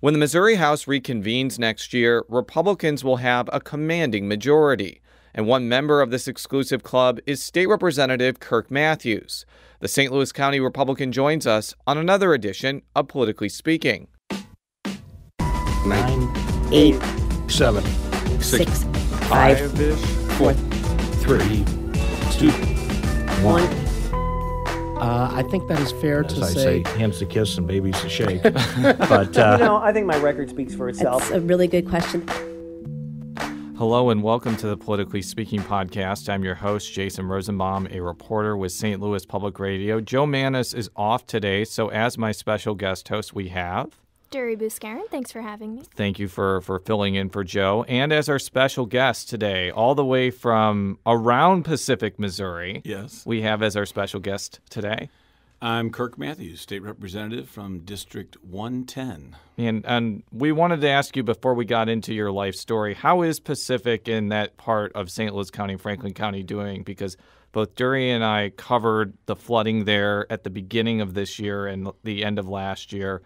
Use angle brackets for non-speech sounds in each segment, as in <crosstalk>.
When the Missouri House reconvenes next year, Republicans will have a commanding majority. And one member of this exclusive club is State Representative Kirk Mathews. The St. Louis County Republican joins us on another edition of Politically Speaking. Nine, eight, seven, six, five, four, three, two, one. Uh, I think that is fair As to I say. say, hands to kiss and babies to shake. <laughs> but uh, You know, I think my record speaks for itself. That's a really good question. Hello and welcome to the Politically Speaking podcast. I'm your host, Jason Rosenbaum, a reporter with St. Louis Public Radio. Jo Mannies is off today, so as my special guest host, we have. Durrie Bouscaren, thanks for having me. Thank you for, for filling in for Jo. And as our special guest today, all the way from around Pacific, Missouri, Yes. we have as our special guest today. I'm Kirk Mathews, state representative from District 110. And and we wanted to ask you before we got into your life story, how is Pacific in that part of St. Louis County, Franklin County doing? Because both Durrie and I covered the flooding there at the beginning of this year and the end of last year.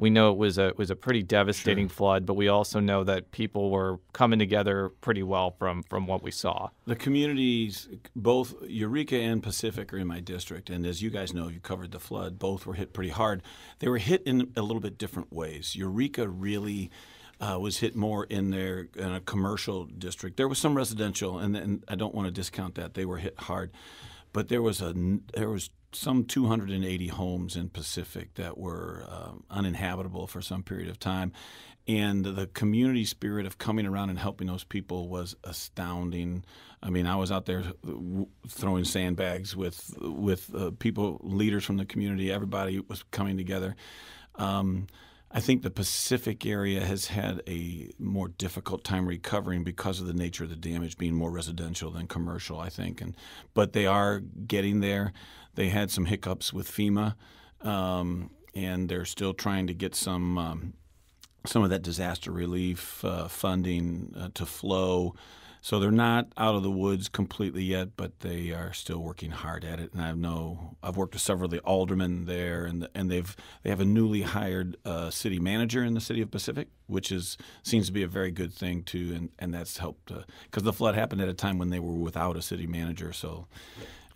We know it was a it was a pretty devastating flood, but we also know that people were coming together pretty well from from what we saw. The communities, both Eureka and Pacific, are in my district. And as you guys know, you covered the flood. Both were hit pretty hard. They were hit in a little bit different ways. Eureka really. Uh, was hit more in their in a commercial district. There was some residential, and, and I don't want to discount that. They were hit hard, but there was a there was some 280 homes in Pacific that were uh, uninhabitable for some period of time. And the community spirit of coming around and helping those people was astounding. I mean, I was out there throwing sandbags with with uh, people, leaders from the community. Everybody was coming together. Um, I think the Pacific area has had a more difficult time recovering because of the nature of the damage being more residential than commercial. I think, and but they are getting there. They had some hiccups with FEMA, um, and they're still trying to get some um, some of that disaster relief uh, funding uh, to flow. So they're not out of the woods completely yet, but they are still working hard at it. And I know I've worked with several of the aldermen there, and and they've they have a newly hired uh, city manager in the city of Pacific, which is seems to be a very good thing too, and and that's helped because the flood happened at a time when they were without a city manager, so.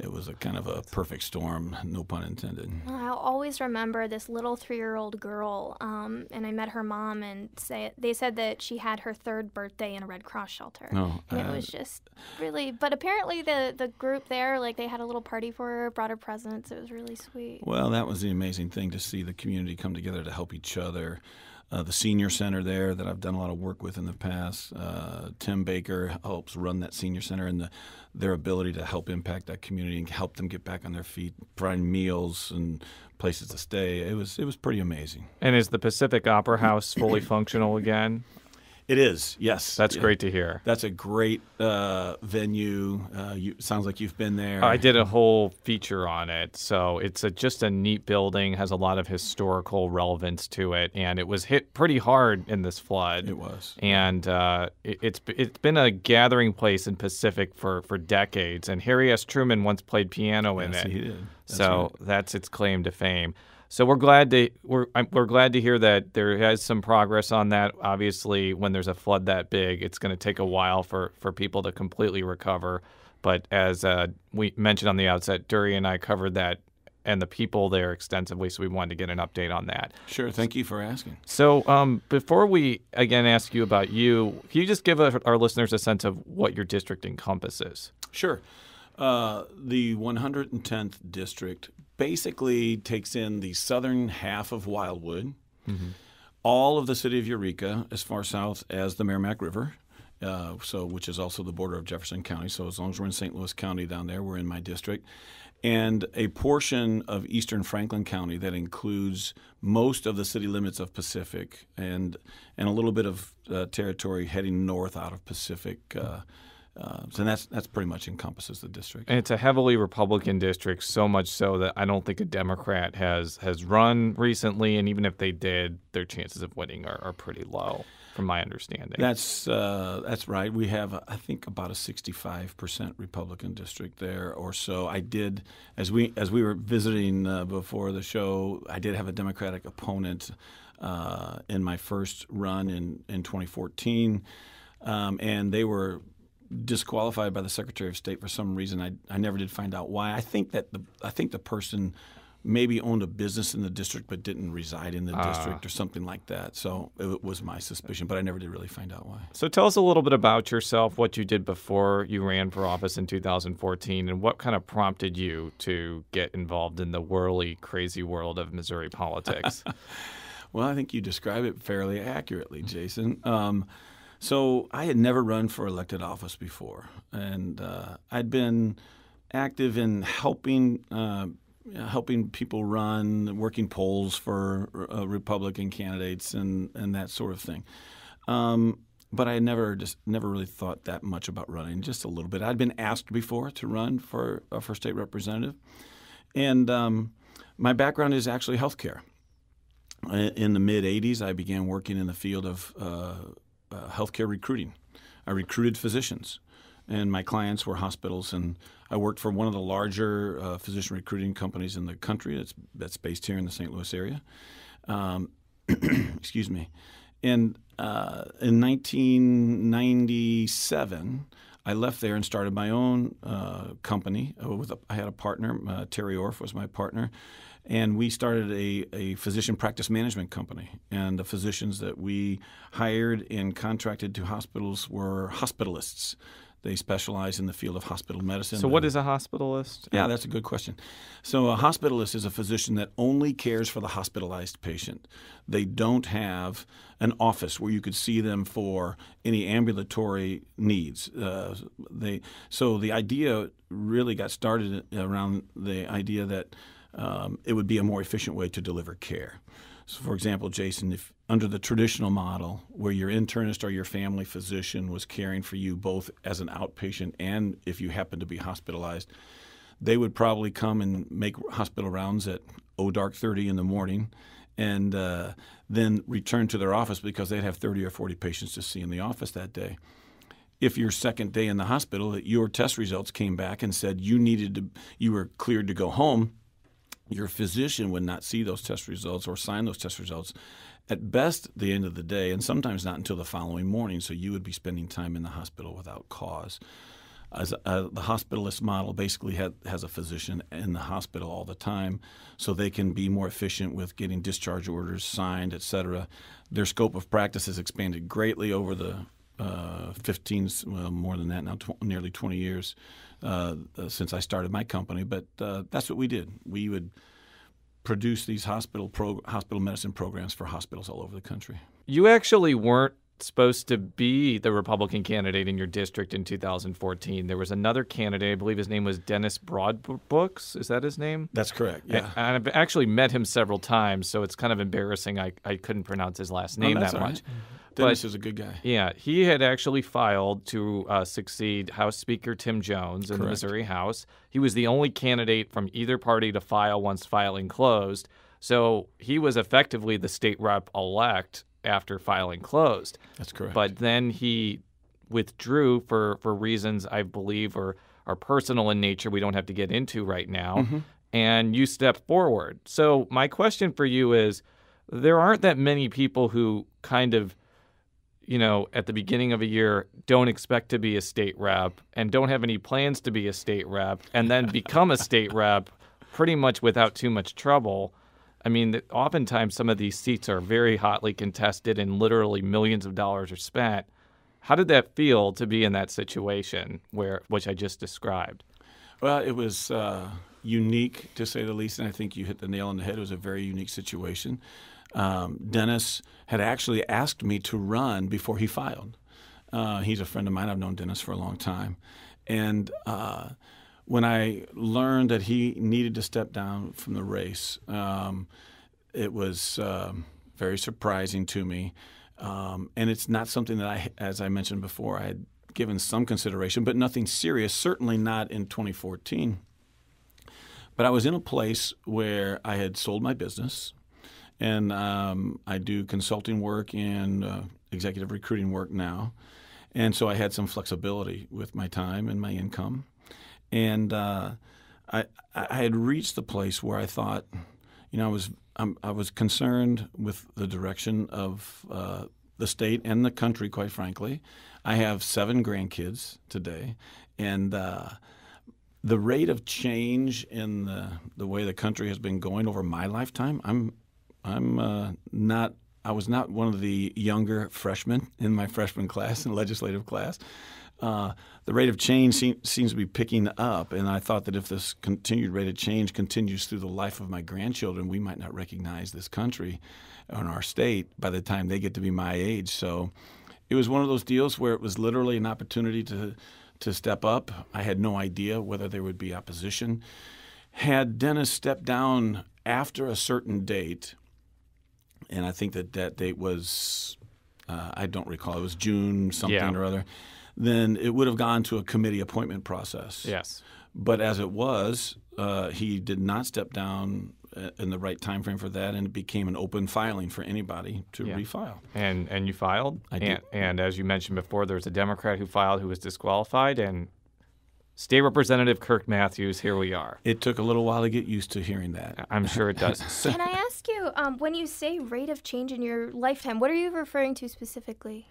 It was a kind of a perfect storm, no pun intended. I'll always remember this little three-year-old girl, um, and I met her mom, and say they said that she had her third birthday in a Red Cross shelter. Oh, and it uh, was just really. But apparently, the the group there, like they had a little party for her, brought her presents. It was really sweet. Well, that was the amazing thing to see the community come together to help each other. Uh, the senior center there that I've done a lot of work with in the past. Uh, Tim Baker helps run that senior center and the, their ability to help impact that community and help them get back on their feet, providing meals and places to stay. It was it was pretty amazing. And is the Pacific Opera House fully <coughs> functional again? It is, yes. That's Yeah. great to hear. That's a great uh, venue. Uh, you, sounds like you've been there. I did a whole feature on it, so it's a, just a neat building. Has a lot of historical relevance to it, and it was hit pretty hard in this flood. It was. and uh, it, it's it's been a gathering place in Pacific for, for decades. And Harry S. Truman once played piano in Yes, it, he did. That's so right. that's its claim to fame. So we're glad to we're we're glad to hear that there has some progress on that. Obviously, when there's a flood that big, it's going to take a while for for people to completely recover. But as uh, we mentioned on the outset, Durrie and I covered that and the people there extensively, so we wanted to get an update on that. Sure. Thank you for asking. So, um, before we again ask you about you, can you just give our our listeners a sense of what your district encompasses? Sure. Uh, the 110th district basically takes in the southern half of Wildwood, all of the city of Eureka, as far south as the Meramec River, uh, so which is also the border of Jefferson County. So as long as we're in St. Louis County down there, we're in my district, and a portion of eastern Franklin County that includes most of the city limits of Pacific and and a little bit of uh, territory heading north out of Pacific. Uh, Uh, so that's that's pretty much encompasses the district. And it's a heavily Republican district, so much so that I don't think a Democrat has has run recently, and even if they did, their chances of winning are, are pretty low, from my understanding. That's uh, that's right. We have, I think, about a 65 percent Republican district there, or so. I did, as we as we were visiting uh, before the show, I did have a Democratic opponent uh, in my first run in in 2014, um, and they were disqualified by the Secretary of State for some reason. I, I never did find out why. I think that the I think the person maybe owned a business in the district but didn't reside in the Ah. district or something like that. So it was my suspicion, but I never did really find out why. So tell us a little bit about yourself, what you did before you ran for office in 2014, and what kind of prompted you to get involved in the whirly, crazy world of Missouri politics. <laughs> Well, I think you describe it fairly accurately, Jason. Um, so I had never run for elected office before, and uh, I'd been active in helping uh, helping people run, working polls for uh, Republican candidates, and and that sort of thing. Um, but I never just never really thought that much about running. Just a little bit. I'd been asked before to run for uh, for state representative, and um, my background is actually healthcare in the mid 80s, I began working in the field of uh, uh, healthcare recruiting. I recruited physicians, and my clients were hospitals. And I worked for one of the larger uh, physician recruiting companies in the country that's, that's based here in the St. Louis area. Um, <clears throat> excuse me. And uh, in 1997, I left there and started my own uh, company. Uh, With a, I had a partner, Terry Orff was my partner, and we started a, a physician practice management company. And the physicians that we hired and contracted to hospitals were hospitalists. They specialize in the field of hospital medicine. so, what is a hospitalist? Yeah, that's a good question. So, a hospitalist is a physician that only cares for the hospitalized patient. They don't have an office where you could see them for any ambulatory needs. Uh, they so the idea really got started around the idea that um, it would be a more efficient way to deliver care. So, for example, Jason, if under the traditional model, where your internist or your family physician was caring for you both as an outpatient and if you happen to be hospitalized, they would probably come and make hospital rounds at oh dark 30 in the morning and uh, then return to their office because they'd have 30 or 40 patients to see in the office that day if your second day in the hospital your test results came back and said you needed to you were cleared to go home your physician would not see those test results or sign those test results at best the end of the day and sometimes not until the following morning. So you would be spending time in the hospital without cause. As uh, the hospitalist model basically had, has a physician in the hospital all the time so they can be more efficient with getting discharge orders signed et cetera. Their scope of practice has expanded greatly over the uh, 15 well more than that now tw- nearly 20 years uh, uh, since I started my company but uh, that's what we did we would produce these hospital pro- hospital medicine programs for hospitals all over the country You actually weren't supposed to be the Republican candidate in your district in 2014. There was another candidate, I believe his name was Dennis Broadbooks. Is that his name? that's correct yeah And I've actually met him several times, so it's kind of embarrassing. I, I couldn't pronounce his last name Oh, that all much. right. Dennis is a good guy Yeah, he had actually filed to uh, succeed House Speaker Tim Jones in the Missouri House. He was the only candidate from either party to file once filing closed. So he was effectively the state rep elect after filing closed. that's correct But then he withdrew for, for reasons I believe are, are personal in nature we don't have to get into right now. Mm-hmm. And you stepped forward. So my question for you is there aren't that many people who kind of you know, at the beginning of a year, don't expect to be a state rep and don't have any plans to be a state rep, and then become a state <laughs> rep pretty much without too much trouble. I mean, oftentimes some of these seats are very hotly contested and literally millions of dollars are spent. How did that feel to be in that situation where, which I just described? Well, it was uh, unique to say the least, and I think you hit the nail on the head. It was a very unique situation. Um, Dennis had actually asked me to run before he filed. Uh, he's a friend of mine. I've known Dennis for a long time, and uh, when I learned that he needed to step down from the race, um, it was um, very surprising to me. Um, and it's not something that I, as I mentioned before, I had given some consideration, but nothing serious. Certainly not in 2014. But I was in a place where I had sold my business, and um, I do consulting work and uh, executive recruiting work now, and so I had some flexibility with my time and my income, and uh, I I had reached the place where I thought, you know, I was I'm, i was concerned with the direction of uh, the state and the country, quite frankly. I have seven grandkids today, and uh, the rate of change in the, the way the country has been going over my lifetime, I'm I'm uh, not. I was not one of the younger freshmen in my freshman class in legislative class. Uh, the rate of change seem, seems to be picking up, and I thought that if this continued rate of change continues through the life of my grandchildren, we might not recognize this country and our state by the time they get to be my age. So it was one of those deals where it was literally an opportunity to to step up. I had no idea whether there would be opposition. Had Dennis stepped down after a certain date, and I think that that date was, uh, I don't recall, it was June something Yeah. or other, then it would have gone to a committee appointment process. Yes. But as it was, uh, he did not step down uh, in the right time frame for that, and it became an open filing for anybody to Yeah. refile. And and you filed. I and, did. And as you mentioned before, there's a Democrat who filed who was disqualified, and State Representative Kirk Mathews. Here we are. It took a little while to get used to hearing that. I'm sure it does. <laughs> Can I ask you, um, when you say rate of change in your lifetime, what are you referring to specifically?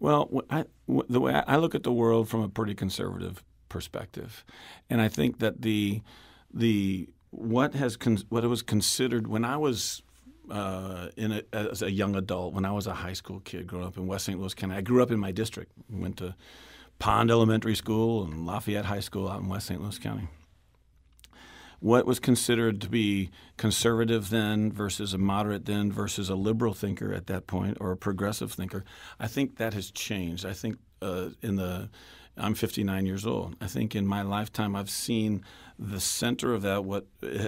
Well, I, the way I I look at the world from a pretty conservative perspective, and I think that the the what has con- what was considered when I was uh, in a, as a young adult, when I was a high school kid growing up in West St. Louis County, I grew up in my district. Went to Pond Elementary School and Lafayette High School out in West St. Louis County. What was considered to be conservative then versus a moderate then versus a liberal thinker at that point or a progressive thinker, I think that has changed. I think uh, in the I'm 59 years old. I think in my lifetime I've seen the center of that what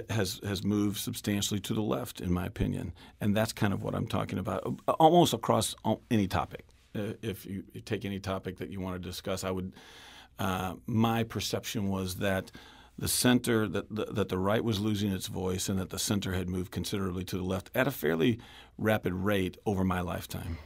has has moved substantially to the left, in my opinion, and that's kind of what I'm talking about, almost across any topic. Uh, if you take any topic that you want to discuss, I would. Uh, my perception was that the center that the, that the right was losing its voice, and that the center had moved considerably to the left at a fairly rapid rate over my lifetime.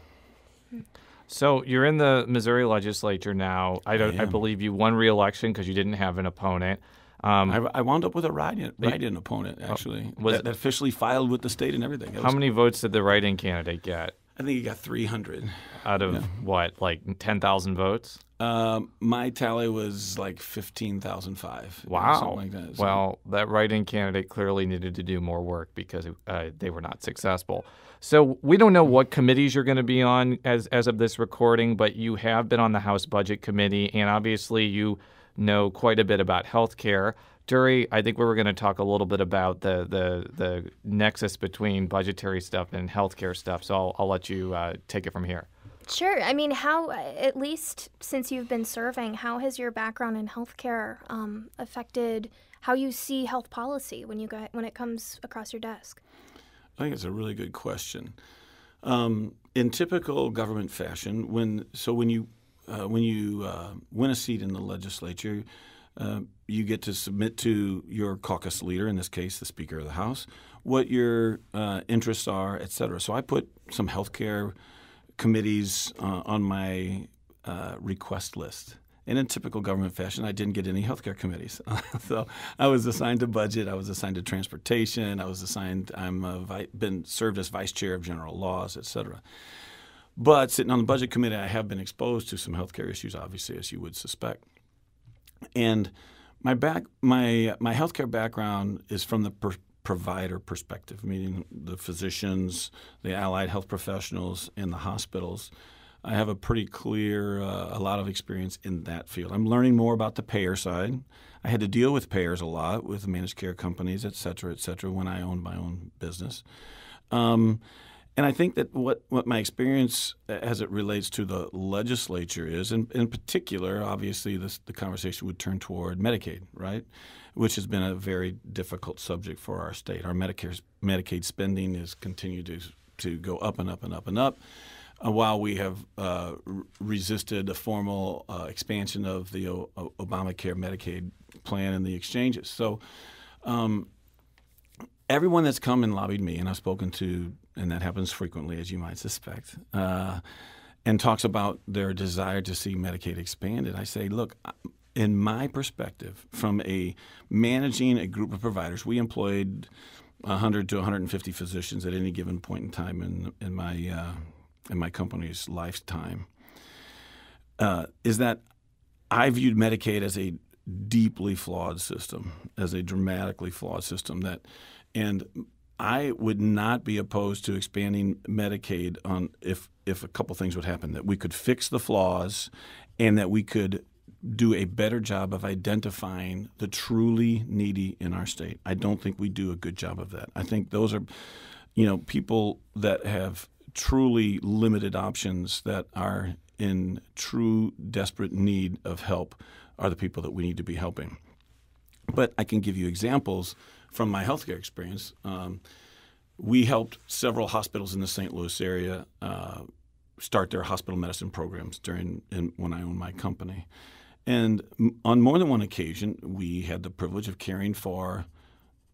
So you're in the Missouri legislature now. I don't. I, am. believe you won re-election because you didn't have an opponent. Um, I, I wound up with a write-in, write-in opponent actually was- that, that officially filed with the state and everything. It how was- many votes did the write-in candidate get I think he got 300. out of what, like ten thousand votes? Um, my tally was like 15,005. Wow. Something like that. So- Well, that write-in candidate clearly needed to do more work because uh, they were not successful. So we don't know what committees you're going to be on as as of this recording, but you have been on the House Budget Committee, and obviously you know quite a bit about health care. Durrie, I think we were going to talk a little bit about the, the the nexus between budgetary stuff and healthcare stuff. So I'll, I'll let you uh, take it from here. Sure. I mean, how, at least since you've been serving, how has your background in healthcare um, affected how you see health policy when you got, when it comes across your desk? I think it's a really good question. Um, in typical government fashion, when so when you uh, when you uh, win a seat in the legislature, uh, you get to submit to your caucus leader, in this case, the Speaker of the House, what your uh, interests are, et cetera. So I put some healthcare committees uh, on my uh, request list. And in typical government fashion, I didn't get any healthcare committees. <laughs> so I was assigned to budget, I was assigned to transportation, I was assigned. I'm been served as vice chair of general laws, et cetera. But sitting on the budget committee, I have been exposed to some healthcare issues, obviously, as you would suspect. And my back, my my healthcare background is from the per- provider perspective, meaning the physicians, the allied health professionals, and the hospitals. I have a pretty clear, uh, a lot of experience in that field. I'm learning more about the payer side. I had to deal with payers a lot, with managed care companies, et cetera, et cetera, when I owned my own business. Um, and I think that what, what my experience as it relates to the legislature is, and in particular, obviously, this, the conversation would turn toward Medicaid, right? Which has been a very difficult subject for our state. Our Medicare, Medicaid spending has continued to, to go up and up and up and up. uh, while we have uh, resisted a formal uh, expansion of the o- o- Obamacare Medicaid plan and the exchanges. So, um, everyone that's come and lobbied me, and I've spoken to, and that happens frequently, as you might suspect, uh, and talks about their desire to see Medicaid expanded, I say, look, in my perspective, from a managing a group of providers, we employed 100 to 150 physicians at any given point in time in, in my uh, in my company's lifetime. Uh, is that I viewed Medicaid as a deeply flawed system, as a dramatically flawed system that, and I would not be opposed to expanding Medicaid on if if a couple things would happen that we could fix the flaws, and that we could do a better job of identifying the truly needy in our state. I don't think we do a good job of that. I think those are, you know, people that have truly limited options that are in true desperate need of help are the people that we need to be helping. But I can give you examples from my healthcare experience. Um, we helped several hospitals in the St. Louis area uh, start their hospital medicine programs during in, when I owned my company. And on more than one occasion, we had the privilege of caring for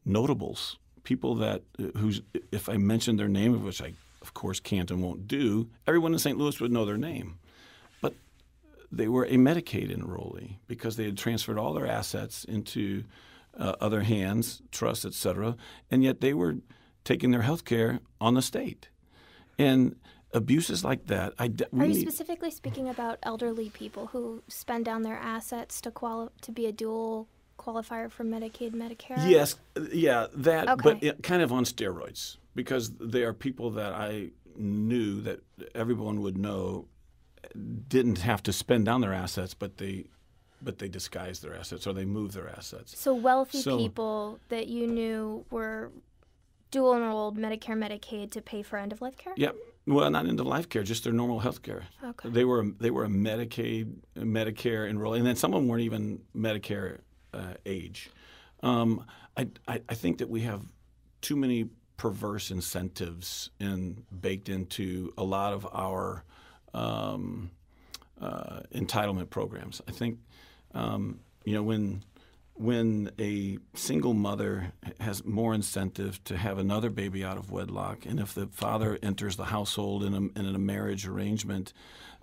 notables, people that uh, who's if I mentioned their name, which I of course can't and won't do, everyone in St. Louis would know their name. But they were a Medicaid enrollee because they had transferred all their assets into uh, other hands, trusts, et cetera, and yet they were taking their health care on the state. And abuses like that. I Are you specifically speaking about elderly people who spend down their assets to quali- to be a dual qualifier for Medicaid, Medicare? Yes, yeah, that, but it, kind of on steroids because they are people that I knew that everyone would know didn't have to spend down their assets, but they, but they disguise their assets or they move their assets. So wealthy So- people that you knew were dual enrolled Medicare, Medicaid to pay for end of life care? Yep. Well, not into life care, just their normal health care. Okay. They were they were a Medicaid, Medicare enrollee, and then some of them weren't even Medicare uh, age. Um, I, I I think that we have too many perverse incentives in baked into a lot of our um, uh, entitlement programs. I think um, you know when when a single mother has more incentive to have another baby out of wedlock, and if the father enters the household in a, in a marriage arrangement,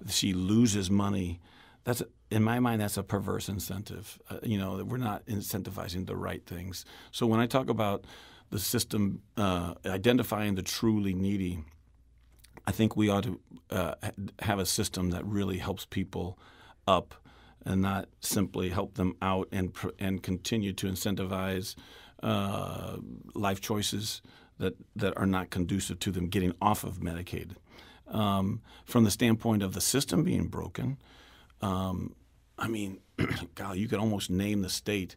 she loses money. That's in my mind, that's a perverse incentive. Uh, you know, that we're not incentivizing the right things. So when I talk about the system uh, identifying the truly needy, I think we ought to uh, have a system that really helps people up and not simply help them out and and continue to incentivize uh, life choices that that are not conducive to them getting off of Medicaid. Um, from the standpoint of the system being broken, um, I mean, <clears throat> God, you could almost name the state.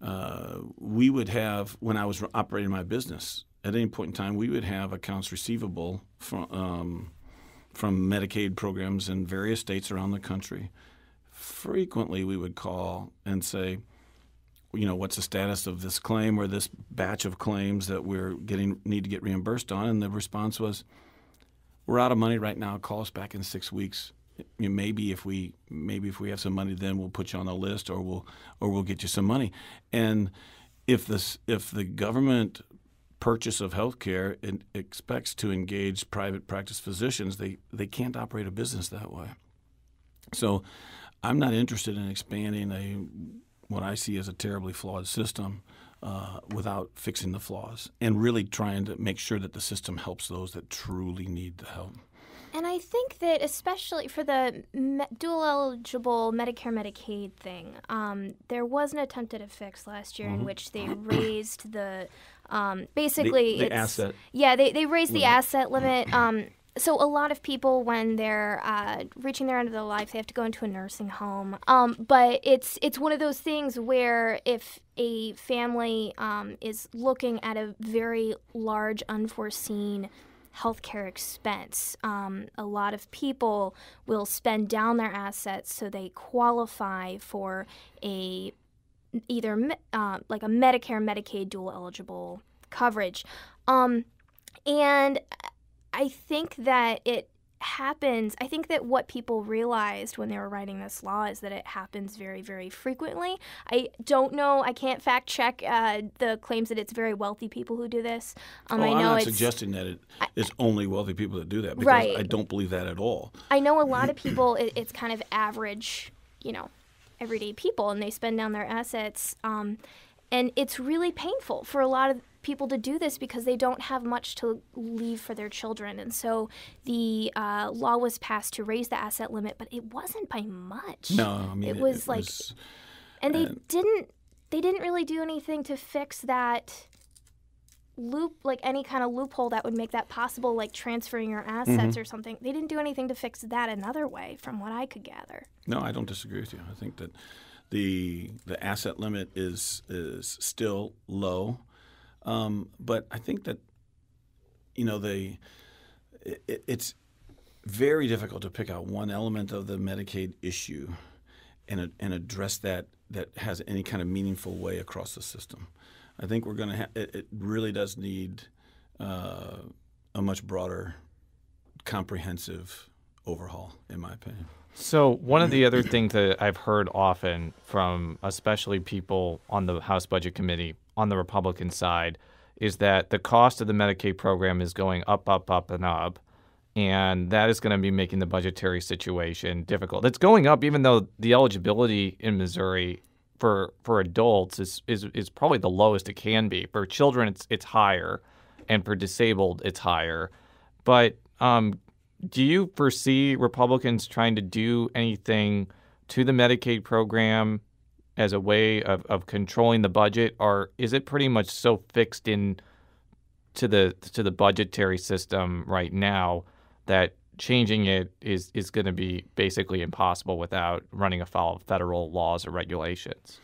Uh, we would have when I was operating my business at any point in time, we would have accounts receivable from um, from Medicaid programs in various states around the country. Frequently, we would call and say, you know, what's the status of this claim or this batch of claims that we're getting need to get reimbursed on? And the response was, we're out of money right now. Call us back in six weeks. Maybe if we maybe if we have some money, then we'll put you on the list, or we'll or we'll get you some money. And if this if the government purchase of health care expects to engage private practice physicians, they they can't operate a business that way. So, I'm not interested in expanding a what I see as a terribly flawed system uh, without fixing the flaws and really trying to make sure that the system helps those that truly need the help. And I think that especially for the me- dual eligible Medicare Medicaid thing, um, there was an attempt at a fix last year in which they <coughs> raised the um, basically the it's, asset Yeah, they they raised the asset limit. Um, so a lot of people, when they're uh, reaching their end of their life, they have to go into a nursing home. Um, but it's it's one of those things where if a family um, is looking at a very large unforeseen healthcare expense. Um, a lot of people will spend down their assets so they qualify for a either uh, like a Medicare, Medicaid dual eligible coverage. Um, and I think that it happens. I think that what people realized when they were writing this law is that it happens very, very frequently. I don't know. I can't fact check uh, the claims that it's very wealthy people who do this. Um, oh, I know I'm not suggesting that it is only wealthy people that do that because Right. I don't believe that at all. I know a lot of <clears throat> people. It, it's kind of average, you know, everyday people, and they spend down their assets. Um, and it's really painful for a lot of people to do this because they don't have much to leave for their children. And so the uh, law was passed to raise the asset limit, but it wasn't by much. No, I mean it was like, and they didn't. They didn't really do anything to fix that loop, like any kind of loophole that would make that possible, like transferring your assets or something. They didn't do anything to fix that another way, from what I could gather. No, I don't disagree with you. I think that the the asset limit is is still low, um, but I think that you know the it, it's very difficult to pick out one element of the Medicaid issue and and address that that has any kind of meaningful way across the system. I think we're going to. Ha- it, it really does need uh, a much broader, comprehensive overhaul, in my opinion. So one of the other things that I've heard often from especially people on the House Budget Committee on the Republican side is that the cost of the Medicaid program is going up, up, up, and up. And that is going to be making the budgetary situation difficult. It's going up, even though the eligibility in Missouri for for adults is, is is probably the lowest it can be. For children, it's it's higher, and for disabled, it's higher. But um, do you foresee Republicans trying to do anything to the Medicaid program as a way of, of controlling the budget, or is it pretty much so fixed in to the to the budgetary system right now that changing it is is going to be basically impossible without running afoul of federal laws or regulations?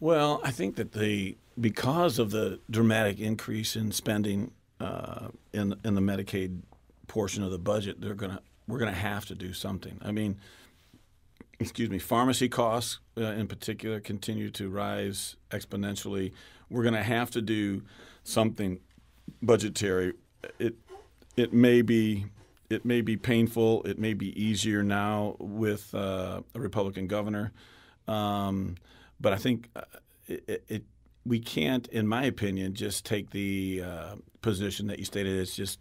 Well, I think that the because of the dramatic increase in spending uh, in in the Medicaid portion of the budget, they're gonna we're gonna have to do something. I mean, excuse me, pharmacy costs uh, in particular continue to rise exponentially. We're gonna have to do something budgetary. It it may be it may be painful. It may be easier now with uh, a Republican governor, um, but I think uh, it, it we can't, in my opinion, just take the uh, position that you stated. It's just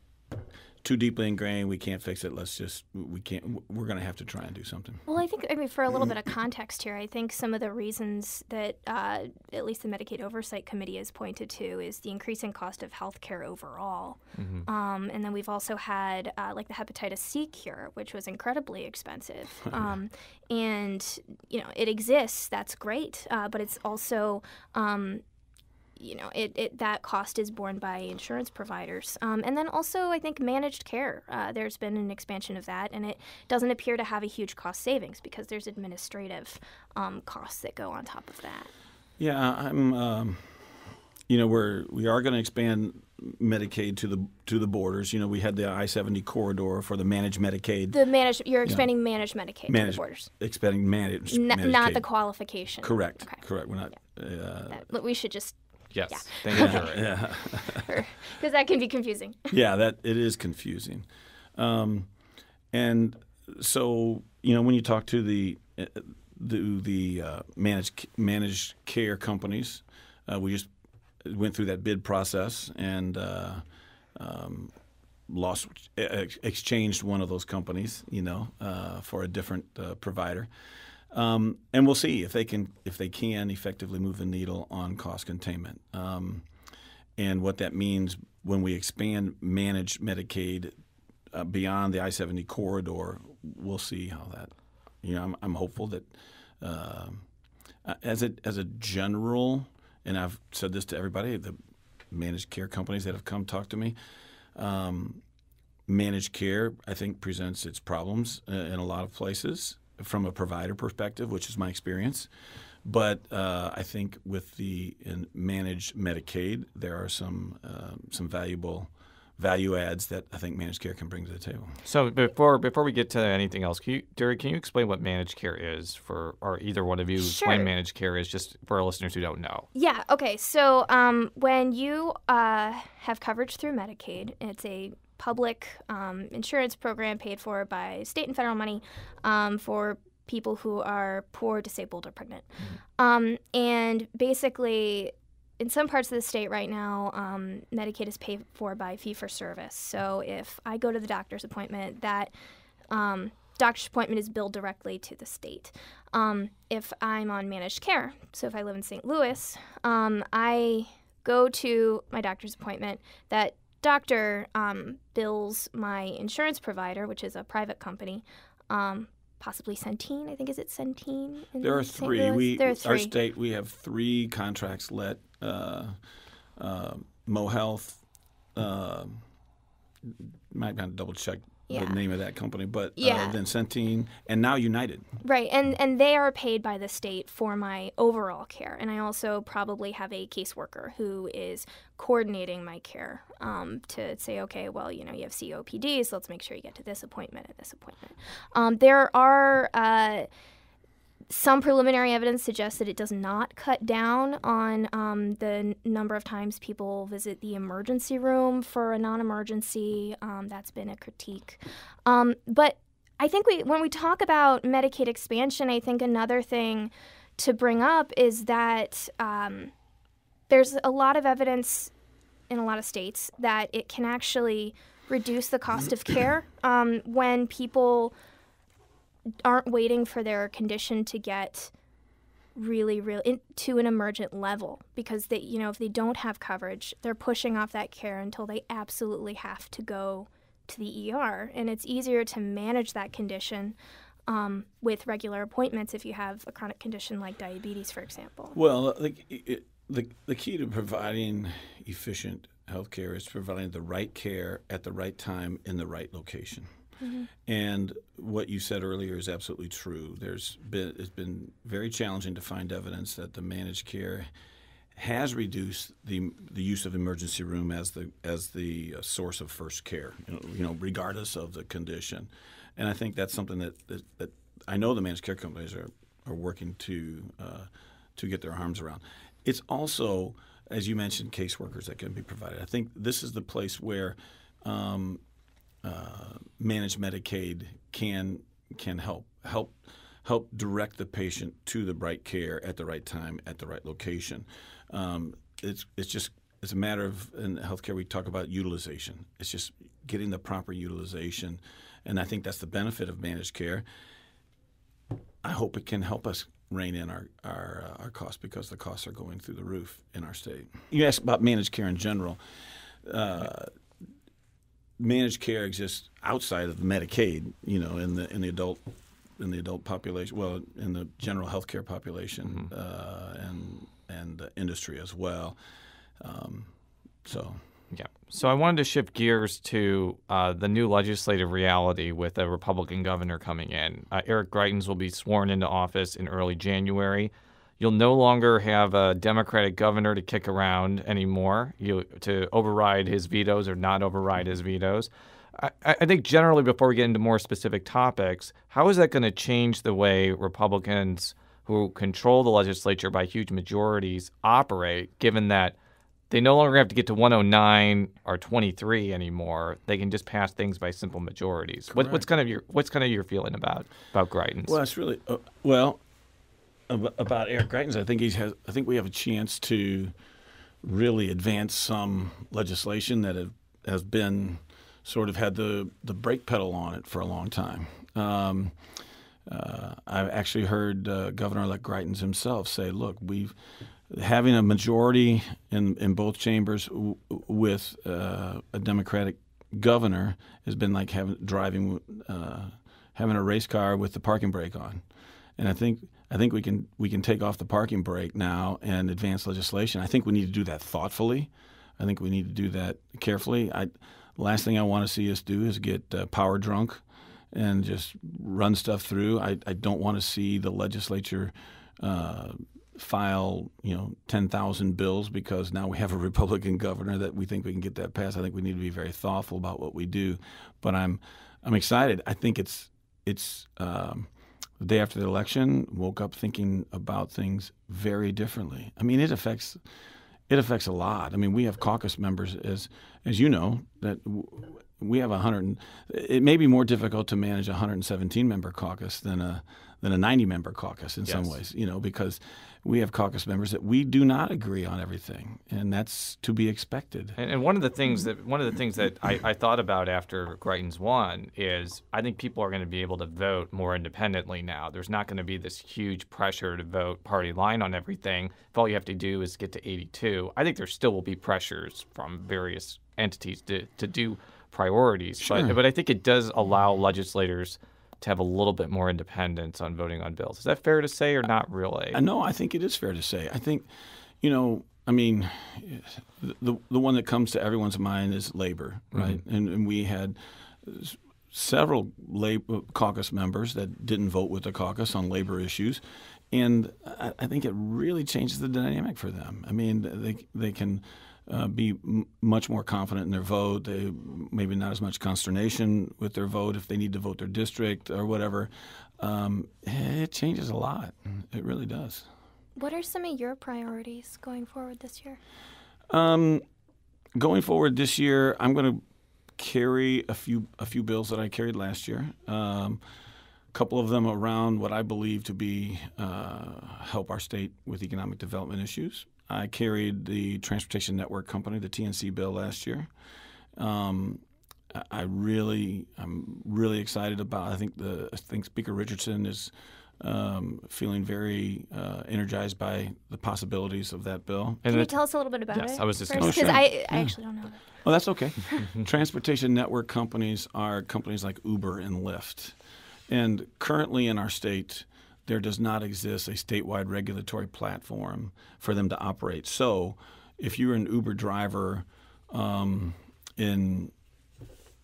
too deeply ingrained. We can't fix it. Let's just we can't. We're going to have to try and do something. Well, I think, I mean, for a little bit of context here, I think some of the reasons that uh, at least the Medicaid Oversight Committee has pointed to is the increasing cost of health care overall. Um, and then we've also had uh, like the hepatitis C cure, which was incredibly expensive. <laughs> Um, and, you know, it exists, that's great, uh, but it's also. Um, you know, it, it that cost is borne by insurance providers, um, and then also I think managed care. Uh, there's been an expansion of that, and it doesn't appear to have a huge cost savings because there's administrative um, costs that go on top of that. Yeah, I'm. Um, you know, we're we are going to expand Medicaid to the to the borders. You know, we had the I seventy corridor for the managed Medicaid. The managed, you're expanding managed Medicaid to managed the borders, expanding managed, N- Medicaid. not the qualification. correct. Okay. Correct. We're not. Uh, That, we should just Yes, thank you. <laughs> Jerry. yeah. <laughs> because that can be confusing. <laughs> yeah, that it is confusing, um, and so you know when you talk to the uh, the the uh, managed managed care companies, uh, we just went through that bid process and uh, um, lost ex- exchanged one of those companies, you know, uh, for a different uh, provider. Um, and we'll see if they can if they can effectively move the needle on cost containment. Um, and what that means when we expand managed Medicaid uh, beyond the I-70 corridor, we'll see how that. You know, I'm, I'm hopeful that uh, as a as a general, and I've said this to everybody, the managed care companies that have come talk to me. Um, managed care, I think, presents its problems uh, in a lot of places from a provider perspective, which is my experience. But uh, I think with the in managed Medicaid, there are some uh, some valuable value adds that I think managed care can bring to the table. So before before we get to anything else, can you, Derek, can you explain what managed care is for, or either one of you explain managed care is, just for our listeners who don't know? Yeah. Okay. So um, when you uh, have coverage through Medicaid, it's a public um, insurance program paid for by state and federal money um, for people who are poor, disabled, or pregnant. Um, and basically, in some parts of the state right now, um, Medicaid is paid for by fee for service. So if I go to the doctor's appointment, that um, doctor's appointment is billed directly to the state. Um, if I'm on managed care, so if I live in St. Louis, um, I go to my doctor's appointment. That doctor um, bills my insurance provider, which is a private company, um, possibly Centene. I think is it Centene? in There are three. We there are our state we have three contracts let uh, uh, Mo Health. Uh, might have to double check Yeah. the name of that company, but Yeah. uh, then Centene and now United. Right, and and they are paid by the state for my overall care, and I also probably have a caseworker who is coordinating my care um, to say, okay, well, you know, you have COPD, so let's make sure you get to this appointment and this appointment. Um, there are. Uh, some preliminary evidence suggests that it does not cut down on um, the n- number of times people visit the emergency room for a non-emergency. Um, that's been a critique, um, but I think we when we talk about Medicaid expansion, I think another thing to bring up is that um, there's a lot of evidence in a lot of states that it can actually reduce the cost of <clears throat> care um, when people aren't waiting for their condition to get really really in, to an emergent level because they you know if they don't have coverage they're pushing off that care until they absolutely have to go to the ER and it's easier to manage that condition um, with regular appointments if you have a chronic condition like diabetes for example Well, the, it, the, the key to providing efficient health care is providing the right care at the right time in the right location. And what you said earlier is absolutely true. There's been it's been very challenging to find evidence that the managed care has reduced the the use of emergency room as the as the uh, source of first care. You know, you know, regardless of the condition. And I think that's something that that, that I know the managed care companies are are working to uh, to get their arms around. It's also, as you mentioned, caseworkers that can be provided. I think this is the place where um, uh, managed Medicaid can can help help help direct the patient to the right care at the right time at the right location. Um, it's it's just it's a matter of in healthcare we talk about utilization. It's just getting the proper utilization, and I think that's the benefit of managed care. I hope it can help us rein in our our, uh, our costs because the costs are going through the roof in our state. You asked about managed care in general. Uh, managed care exists outside of Medicaid, you know, in the in the adult in the adult population, well, in the general healthcare population, uh, and and the industry as well. Um, so, Yeah. So I wanted to shift gears to uh, the new legislative reality with a Republican governor coming in. Uh, Eric Greitens will be sworn into office in early January. You'll no longer have a Democratic governor to kick around anymore you, to override his vetoes or not override his vetoes. I, I think generally, before we get into more specific topics, how is that going to change the way Republicans who control the legislature by huge majorities operate, given that they no longer have to get to 109 or 23 anymore. They can just pass things by simple majorities. What, what's kind of your what's kind of your feeling about about Greitens? well, it's really uh, well about Eric Greitens. I think he has. I think we have a chance to really advance some legislation that have, has been sort of had the the brake pedal on it for a long time. Um, uh, I've actually heard uh, Governor-elect Greitens himself say, "Look, we've having a majority in in both chambers w- with uh, a Democratic governor has been like having driving uh, having a race car with the parking brake on." And I think I think we can we can take off the parking brake now and advance legislation. I think we need to do that thoughtfully. I think we need to do that carefully. I, last thing I want to see us do is get uh, power drunk and just run stuff through. I, I don't want to see the legislature uh, file you know ten thousand bills because now we have a <laughs> Republican governor that we think we can get that passed. I think we need to be very thoughtful about what we do. But I'm I'm excited. I think it's it's um, the day after the election. Woke up thinking about things very differently. I mean, it affects it affects a lot. I mean, we have caucus members, as as you know, that we have a hundred. It may be more difficult to manage a 117 member caucus than a than a 90 member caucus in some ways. You know, because we have caucus members that we do not agree on everything, and that's to be expected. And, and one of the things that one of the things that I, I thought about after Greitens won is I think people are going to be able to vote more independently now. There's not going to be this huge pressure to vote party line on everything. If all you have to do is get to 82, I think there still will be pressures from various entities to, to do priorities. But but I think it does allow legislators to have a little bit more independence on voting on bills. Is that fair to say or not really? Uh, no, I think it is fair to say. I think, you know, I mean, the the one that comes to everyone's mind is labor, right? And, and we had several labor caucus members that didn't vote with the caucus on labor issues, and I, I think it really changes the dynamic for them. I mean, they they can. Uh, be m- much more confident in their vote. They maybe not as much consternation with their vote if they need to vote their district or whatever. Um, it changes a lot. It really does. What are some of your priorities going forward this year? Um, going forward this year, I'm going to carry a few a few bills that I carried last year. Um, a couple of them around what I believe to be uh, help our state with economic development issues. I carried the Transportation Network Company, the TNC bill last year. Um, I- I really, I'm really excited about. I think the I think Speaker Richardson is um, feeling very uh, energized by the possibilities of that bill. And Can you it- tell us a little bit about Yes, it? I was just gonna say. Because Oh, I, I actually don't know that. Oh, that's okay. <laughs> Transportation network companies are companies like Uber and Lyft. And currently in our state, there does not exist a statewide regulatory platform for them to operate. So if you're an Uber driver um, in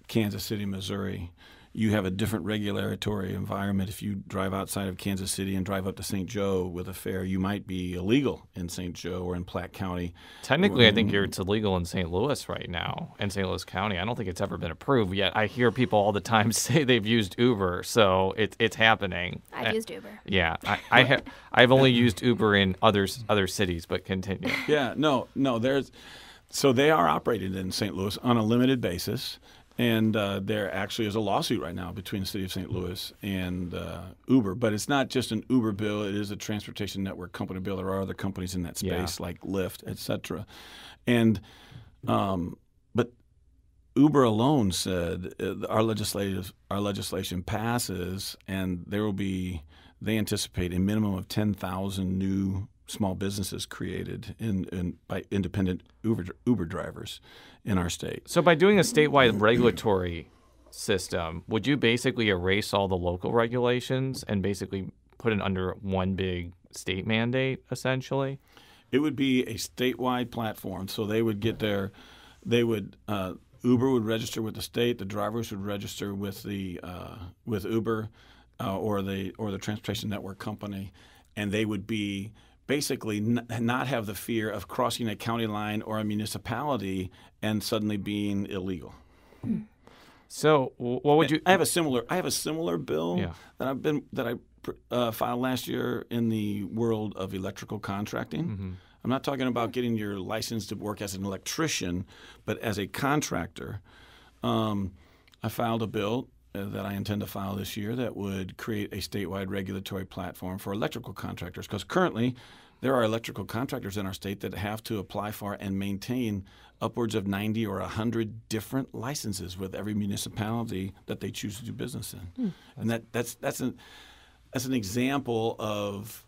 Kansas City, Missouri, you have a different regulatory environment. If you drive outside of Kansas City and drive up to St. Joe with a fare, you might be illegal in St. Joe or in Platte County. Technically, I think you're, it's illegal in St. Louis right now, in St. Louis County. I don't think it's ever been approved yet. I hear people all the time <laughs> say they've used Uber, so it, it's happening. I've Uh, used Uber. Yeah, I, I ha- I've only used Uber in others other cities, but continue. Yeah, no, no. There's so they are operated in St. Louis on a limited basis, and uh, there actually is a lawsuit right now between the city of St. Louis and uh, Uber. But it's not just an Uber bill; it is a transportation network company bill. There are other companies in that Yeah. space like Lyft, et cetera, and um, but Uber alone said uh, our legislative our legislation passes, and there will be they anticipate a minimum of ten thousand new small businesses created in, in by independent Uber Uber drivers in our state. So, by doing a statewide regulatory system, would you basically erase all the local regulations and basically put it under one big state mandate, essentially? It would be a statewide platform, so they would get their, they would uh, Uber would register with the state, the drivers would register with the uh, with Uber, uh, or the or the transportation network company, and they would be basically n- not have the fear of crossing a county line or a municipality and suddenly being illegal. So, what would you? I have a similar. I have a similar bill Yeah. that I've been that I uh, filed last year in the world of electrical contracting. Mm-hmm. I'm not talking about getting your license to work as an electrician, but as a contractor. Um, I filed a bill that I intend to file this year that would create a statewide regulatory platform for electrical contractors. Because currently, there are electrical contractors in our state that have to apply for and maintain upwards of 90 or 100 different licenses with every municipality that they choose to do business in. and that, that's, that's, an, that's an example of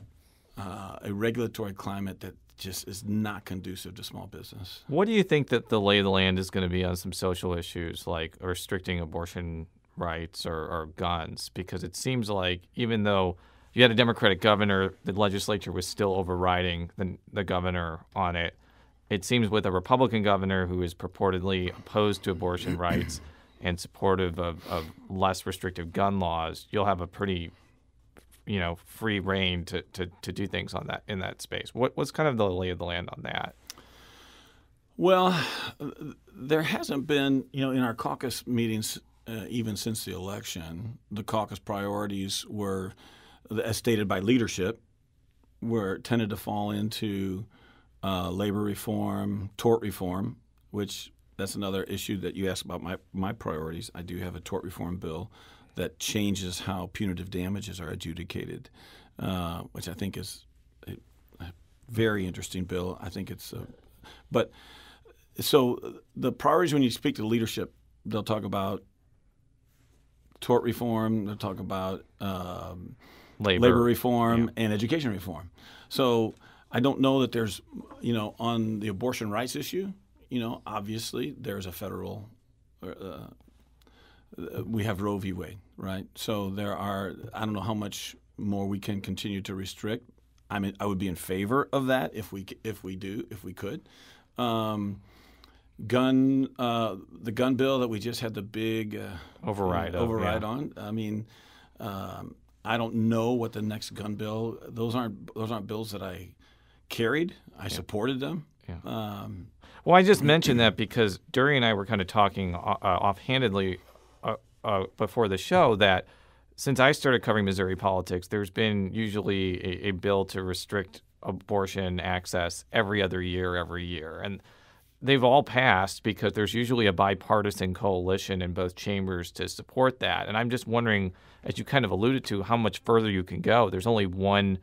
uh, a regulatory climate that just is not conducive to small business. What do you think that the lay of the land is going to be on some social issues like restricting abortion rights or, or guns? Because it seems like even though you had a Democratic governor, the legislature was still overriding the, the governor on it. It seems with a Republican governor who is purportedly opposed to abortion <clears throat> rights and supportive of, of less restrictive gun laws, you'll have a pretty you know free reign to, to, to do things on that in that space. What what's kind of the lay of the land on that? Well, there hasn't been, you know, in our caucus meetings, uh, even since the election, the caucus priorities were, as stated by leadership, were tended to fall into uh, labor reform, tort reform, which that's another issue that you asked about my my priorities. I do have a tort reform bill that changes how punitive damages are adjudicated, uh, which I think is a, a very interesting bill. I think it's, uh, but so the priorities when you speak to leadership, they'll talk about tort reform. They'll talk about um, Labor. labor reform and education reform. So I don't know that there's, you know, on the abortion rights issue, you know, obviously there's a federal, uh, we have Roe v. Wade, right? So there are, I don't know how much more we can continue to restrict. I mean, I would be in favor of that if we if we do if we could. Um, gun, uh, the gun bill that we just had the big uh, Override of, override yeah. on. I mean, um, I don't know what the next gun bill. Those aren't those aren't bills that I carried. I supported them. Yeah. Um, Well, I just mentioned that because Durrie and I were kind of talking uh, offhandedly uh, uh, before the show that since I started covering Missouri politics, there's been usually a, a bill to restrict abortion access every other year, every year. And they've all passed because there's usually a bipartisan coalition in both chambers to support that. And I'm just wondering, as you kind of alluded to, how much further you can go. There's only one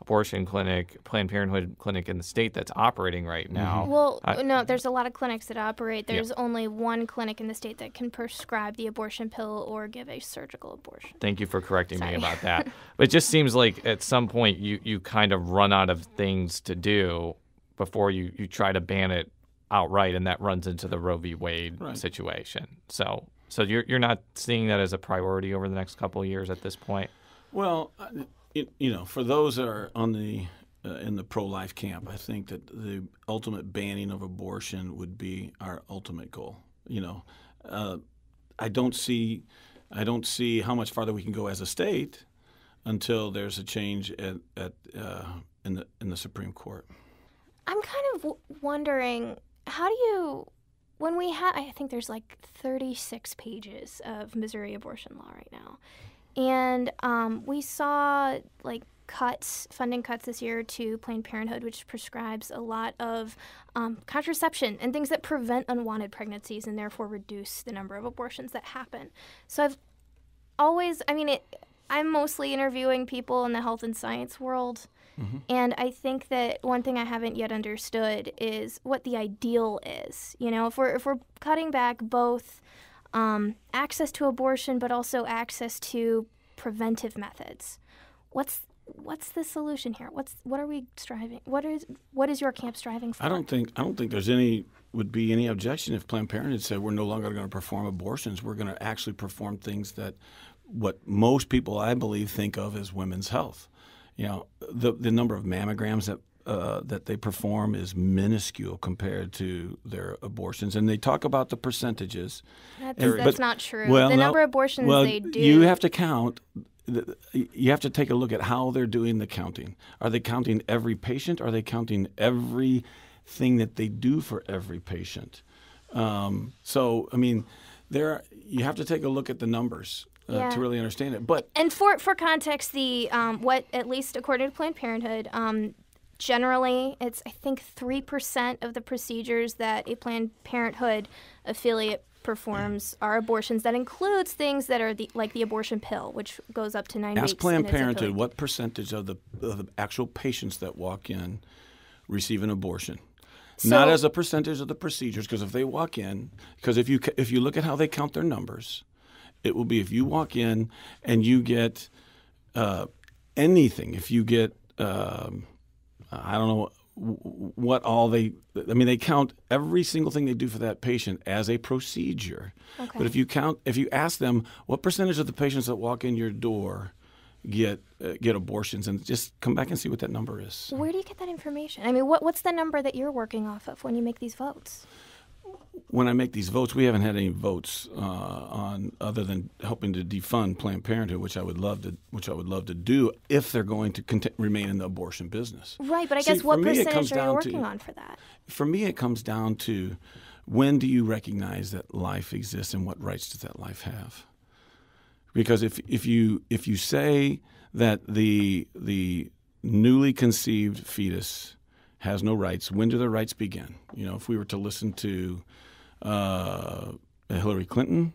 abortion clinic, Planned Parenthood clinic in the state that's operating right mm-hmm. now. Well, I- no, there's a lot of clinics that operate. There's only one clinic in the state that can prescribe the abortion pill or give a surgical abortion. Thank you for correcting Sorry. me about <laughs> that. but it just seems like at some point you, you kind of run out of things to do before you, you try to ban it outright, and that runs into the Roe v. Wade Right. situation. So so you're, you're not seeing that as a priority over the next couple of years at this point? well, it, you know, for those that are on the uh, in the pro-life camp, I think that the ultimate banning of abortion would be our ultimate goal. You know, uh, I don't see I don't see how much farther we can go as a state until there's a change at, at uh, in the in the Supreme Court. I'm kind of w- wondering how do you, when we have, I think there's like 36 pages of Missouri abortion law right now. And um, we saw like cuts, funding cuts this year to Planned Parenthood, which prescribes a lot of um, contraception and things that prevent unwanted pregnancies and therefore reduce the number of abortions that happen. So I've always, I mean, it, I'm mostly interviewing people in the health and science world. And I think that one thing I haven't yet understood is what the ideal is. You know, if we're if we're cutting back both um, access to abortion, but also access to preventive methods, what's what's the solution here? What's what are we striving? What is what is your camp striving for? I don't think I don't think there's any would be any objection if Planned Parenthood said we're no longer going to perform abortions. We're going to actually perform things that what most people I believe think of as women's health. You know, the the number of mammograms that uh, that they perform is minuscule compared to their abortions, and they talk about the percentages. That's, And- that's but- not true. well, the no, number of abortions well, they do. You have to count. You have to take a look at how they're doing the counting. Are they counting every patient? Are they counting everything that they do for every patient? Um, so, I mean, there you have to take a look at the numbers uh, Yeah. to really understand it. But And for for context, the um, what at least according to Planned Parenthood, um, generally it's I think three percent of the procedures that a Planned Parenthood affiliate performs are abortions. That includes things that are the, like the abortion pill, which goes up to nine ask weeks. Planned Parenthood what percentage of the, of the actual patients that walk in receive an abortion. Not as a percentage of the procedures, because if they walk in, because if you if you look at how they count their numbers, it will be if you walk in and you get uh, anything, if you get um, I don't know what all they I mean they count every single thing they do for that patient as a procedure. Okay. But if you count if you ask them what percentage of the patients that walk in your door get uh, get abortions and just come back and see what that number is. Where do you get that information? I mean, what what's the number that you're working off of when you make these votes? When I make these votes, we haven't had any votes uh, on other than helping to defund Planned Parenthood, which I would love to which I would love to do if they're going to cont- remain in the abortion business. Right, but I See, guess what me, percentage are you working to- on for that? For me, it comes down to when do you recognize that life exists and what rights does that life have? Because if, if you if you say that the the newly conceived fetus has no rights, when do the rights begin? You know, if we were to listen to uh, Hillary Clinton,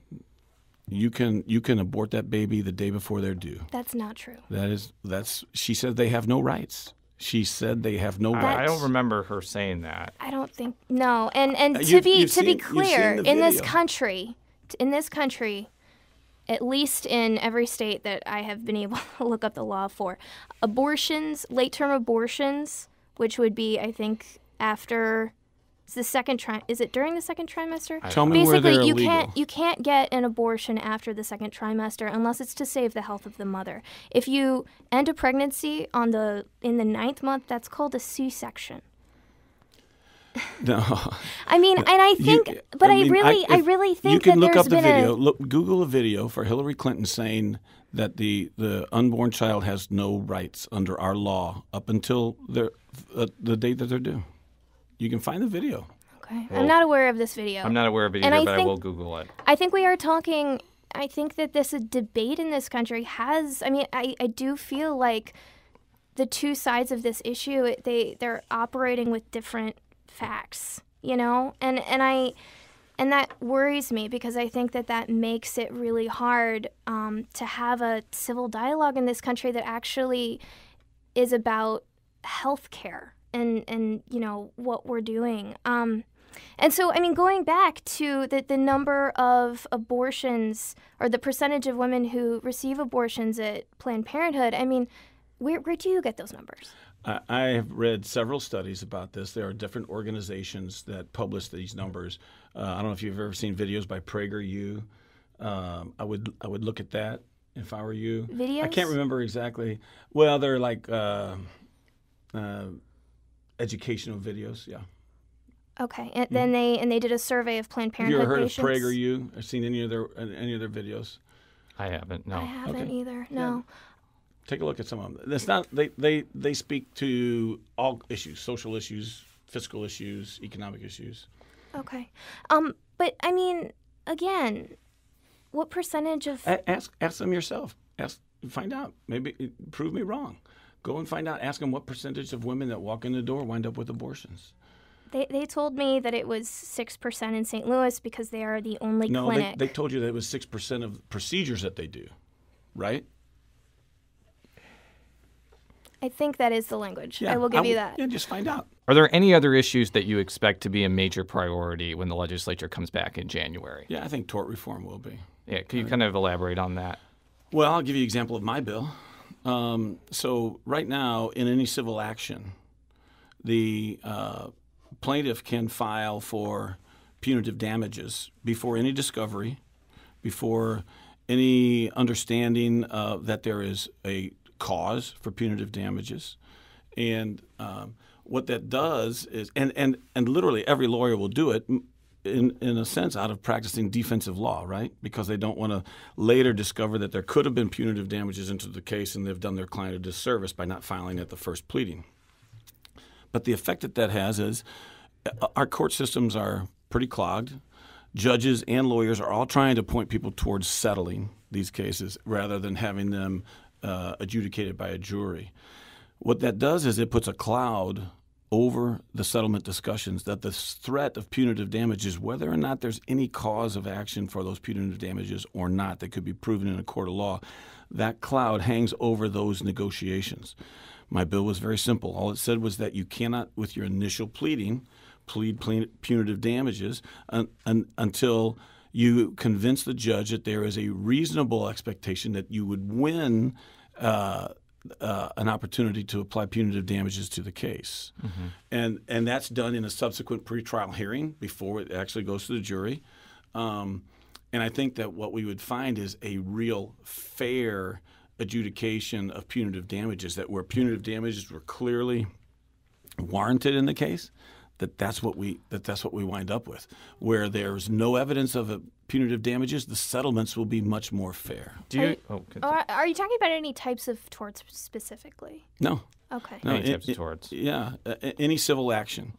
you can you can abort that baby the day before they're due. That's not true. That is that's she said they have no rights. She said they have no rights. I, I don't remember her saying that. I don't think no. And and Uh, to you've- be you've to be seen- you've clear, the in this country, in this country, at least in every state that I have been able <laughs> to look up the law for, abortions, late term abortions, which would be I think after it's the second tri is it during the second trimester? Tell me where Basically, they're you illegal. can't you can't get an abortion after the second trimester unless it's to save the health of the mother. If you end a pregnancy on the in the ninth month, that's called a C-section. <laughs> No. I mean, and I You- think, but I, mean, really, I, if- really think you can that look there's up the video. a. Look, Google a video for Hillary Clinton saying that the the unborn child has no rights under our law up until their, uh, the date that they're due. You can find the video. Okay, I'm not aware of this video. I'm not aware of it And either, I but I will Google it. I think we are talking. I think that this debate in this country has. I mean, I, I do feel like the two sides of this issue they they're operating with different facts, you know, and and I and that worries me because I think that that makes it really hard um, to have a civil dialogue in this country that actually is about health care and and you know what we're doing. Um, and so, I mean, going back to the, the number of abortions or the percentage of women who receive abortions at Planned Parenthood, I mean, where, where do you get those numbers? I, I have read several studies about this. There are different organizations that publish these numbers. Uh, I don't know if you've ever seen videos by PragerU. Um, I would I would look at that if I were you. Videos. I can't remember exactly. Well, they're like uh, uh, educational videos. Yeah. Okay, and then they and they did a survey of Planned Have you ever heard patients. of PragerU? I've seen any of their any of their videos. I haven't. No. I haven't Okay. either. No. Take a look at some of them. It's not they they they speak to all issues, social issues, fiscal issues, economic issues. Okay. Um, but I mean, again, what percentage of A- ask ask them yourself. Ask find out. Maybe prove me wrong. Go and find out. Ask them what percentage of women that walk in the door wind up with abortions. they they told me that it was six percent in St. Louis because they are the only No, they, clinic. they told you that it was six percent of procedures that they do, right? I think that is the language. I will give you that. Yeah, just find out. Are there any other issues that you expect to be a major priority when the legislature comes back in January? Yeah, I think tort reform will be. Yeah, can you kind of elaborate on that? Well, I'll give you an example of my bill. Um, so right now, in any civil action, the uh, plaintiff can file for punitive damages before any discovery, before any understanding uh, that there is a cause for punitive damages, and um, what that does is, and, and, and literally every lawyer will do it in, in a sense out of practicing defensive law, right? Because they don't want to later discover that there could have been punitive damages into the case and they've done their client a disservice by not filing at the first pleading. But the effect that that has is uh, our court systems are pretty clogged. Judges and lawyers are all trying to point people towards settling these cases rather than having them uh, adjudicated by a jury. What that does is it puts a cloud over the settlement discussions that the threat of punitive damages, whether or not there's any cause of action for those punitive damages or not that could be proven in a court of law, that cloud hangs over those negotiations. My bill was very simple. All it said was that you cannot, with your initial pleading, plead punitive damages un- un- until you convince the judge that there is a reasonable expectation that you would win uh, uh, an opportunity to apply punitive damages to the case, and and that's done in a subsequent pretrial hearing before it actually goes to the jury. Um, and I think that what we would find is a real fair adjudication of punitive damages. That where punitive damages were clearly warranted in the case, that that's what we that that's what we wind up with. Where there's no evidence of a punitive damages, the settlements will be much more fair. Do you? Oh, good. Or are you talking about any types of torts specifically? No, Okay. No, Any it- types of it- torts. Yeah, a- a- any civil action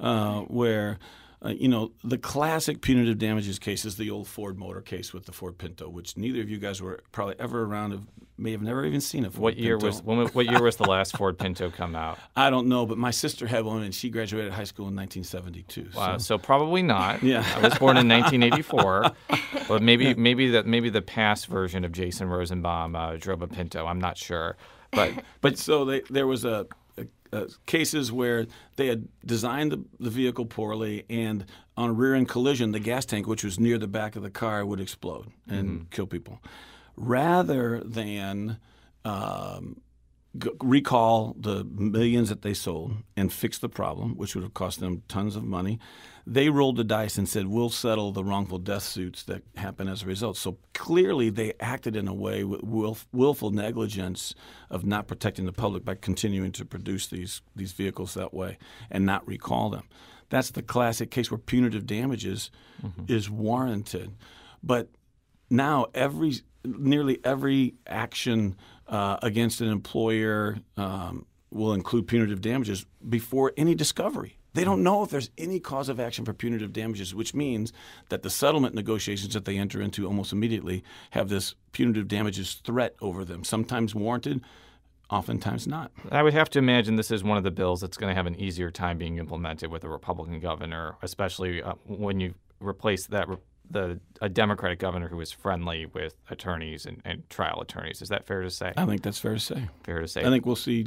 uh, where, uh, you know, the classic punitive damages case is the old Ford Motor case with the Ford Pinto, which neither of you guys were probably ever around of may have never even seen a Ford What year Pinto. was when, what year was the last Ford Pinto come out? <laughs> I don't know, but my sister had one, and she graduated high school in 1972. Wow, so- so probably not. <laughs> Yeah. I was born in 1984, <laughs> but maybe maybe the maybe the past version of Jason Rosenbaum uh, drove a Pinto. I'm not sure, but But so they, there was a, cases where they had designed the, the vehicle poorly, and on a rear end collision, the gas tank, which was near the back of the car, would explode and kill people. Rather than um, g- recall the millions that they sold and fix the problem, which would have cost them tons of money, they rolled the dice and said, "We'll settle the wrongful death suits that happen as a result." So clearly, they acted in a way with willf- willful negligence of not protecting the public by continuing to produce these these vehicles that way and not recall them. That's the classic case where punitive damages is warranted, but now every nearly every action uh, against an employer um, will include punitive damages before any discovery. They don't know if there's any cause of action for punitive damages, which means that the settlement negotiations that they enter into almost immediately have this punitive damages threat over them, sometimes warranted, oftentimes not. I would have to imagine this is one of the bills that's going to have an easier time being implemented with a Republican governor, especially uh, when you replace that the a Democratic governor who is friendly with attorneys and, and trial attorneys. Is that fair to say? I think that's fair to say. fair to say. I think we'll see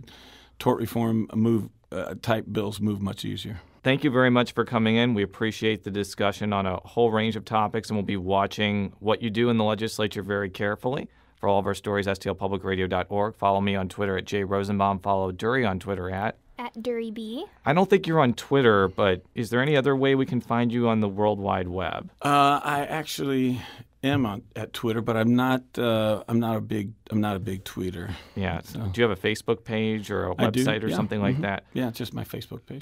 tort reform move uh, type bills move much easier. Thank you very much for coming in. We appreciate the discussion on a whole range of topics, and we'll be watching what you do in the legislature very carefully. For all of our stories, stlpublicradio.org. Follow me on Twitter at jrosenbaum. Follow Durrie on Twitter at. At Durrie B. I don't think you're on Twitter, but is there any other way we can find you on the World Wide Web? Uh, I actually am on at Twitter, but I'm not. Uh, I'm not a big. I'm not a big tweeter. Yeah. Do you have a Facebook page or a website or yeah, something like mhm. that? Yeah, it's just my Facebook page.